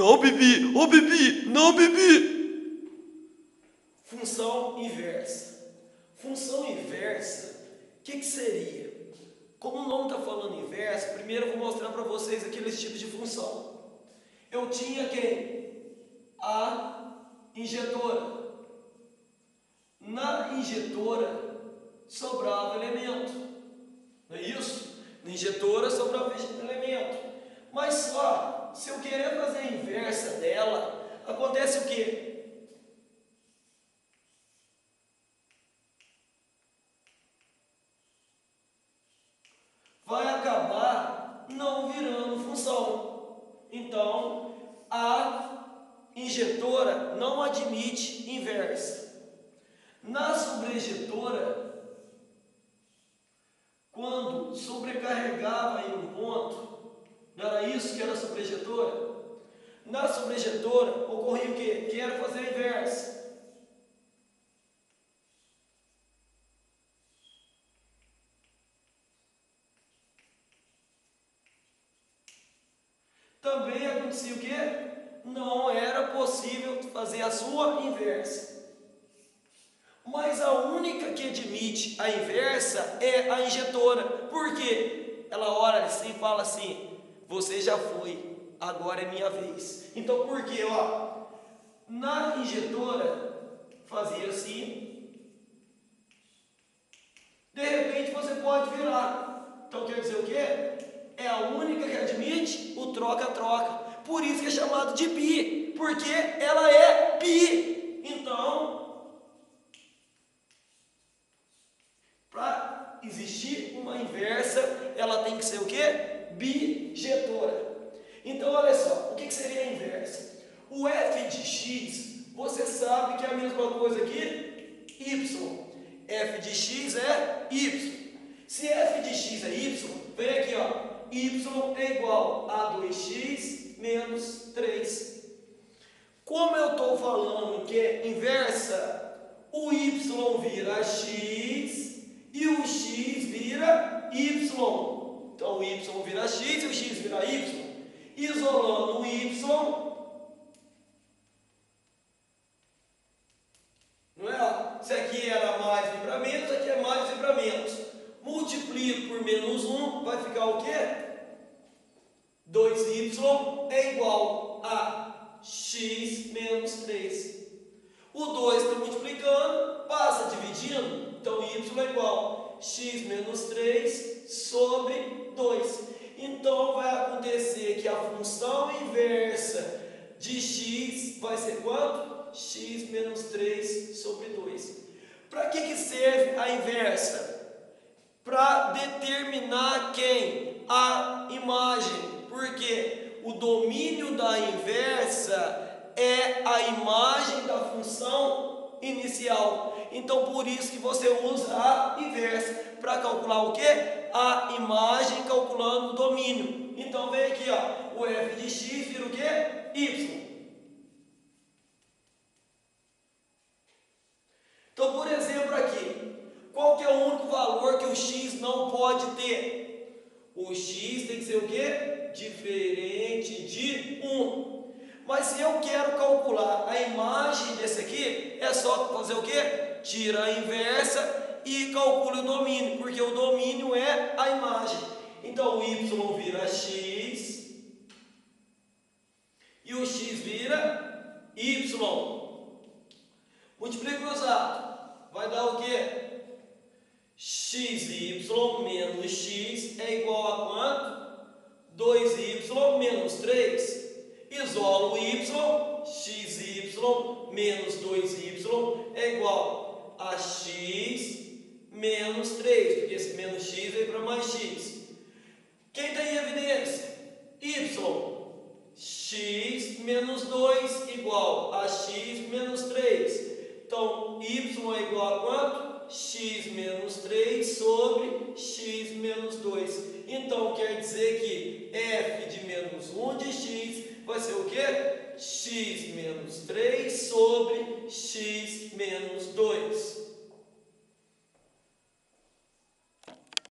Não, Bibi! Ô, Bibi! Não, Bibi! Função inversa. Função inversa, o que, que seria? Como o nome está falando inverso, primeiro eu vou mostrar para vocês aqueles tipos de função. Eu tinha quem? A injetora. Na injetora sobrava elemento. Não é isso? Na injetora sobrava elemento. Mas só, se eu querer fazer a inversa dela, acontece o quê? vai acabar não virando função. Então, a injetora não admite inversa. Na sobrejetora, quando sobrecarregava em um ponto, não era isso que era sobrejetora? Na sobrejetora ocorria o quê? Que era fazer a inversa. também acontecia o quê? Não era possível fazer a sua inversa. Mas a única que admite a inversa é a injetora. Por quê? Ela olha assim e fala assim: Você já foi, agora é minha vez. Então por quê? Ó, na injetora fazia assim. De repente você pode virar. Então quer dizer o quê? é a única que admite o troca-troca. Por isso que é chamado de bi, porque ela é bi. Então, para existir uma inversa, ela tem que ser o que? Bijetora. Então, olha só, o que, seria a inversa? O f de x, você sabe que é a mesma coisa que y. f de x é y. Se f de x é y, vem aqui, ó, y é igual a 2x menos 3. Como eu estou falando que é inversa, o y vira x e o x vira y. Então o y vira x e o x vira y. Isolando o y, não é? Se aqui era mais vibramento, aqui é mais vibramento multiplico por menos 1, vai ficar o quê? 2y é igual a x menos 3. O 2 está multiplicando, passa dividindo, então y é igual a x menos 3 inversa? para determinar quem? A imagem. Porque o domínio da inversa é a imagem da função inicial. Então por isso que você usa a inversa para calcular o que? A imagem calculando o domínio. Então vem aqui, ó, o f de x vira o que? Y. Então, por exemplo, aqui, qual que é o único valor que o x não pode ter? O x tem que ser o quê? Diferente de 1. Mas se eu quero calcular a imagem desse aqui, é só fazer o quê? Tira a inversa e calcula o domínio, porque o domínio é a imagem. Então o y vira x e o x vira y. Multiplica cruzado. Vai dar o quê? xy menos x é igual a quanto? 2y menos 3. Isola o y, xy menos 2y é igual a x menos 3, porque esse menos x veio para mais x. Quem tem evidência? y, x menos 2 igual a x menos 3. Então, y é igual a quanto? x menos 3 sobre x menos 2. Então quer dizer que f de menos 1 de x vai ser o que? x menos 3 sobre x menos 2.